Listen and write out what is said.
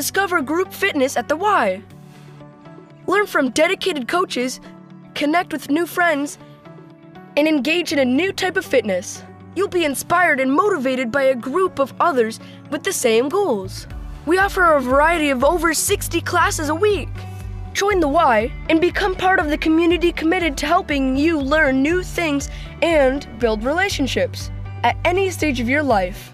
Discover group fitness at the Y. Learn from dedicated coaches, connect with new friends, and engage in a new type of fitness. You'll be inspired and motivated by a group of others with the same goals. We offer a variety of over 60 classes a week. Join the Y and become part of the community committed to helping you learn new things and build relationships at any stage of your life.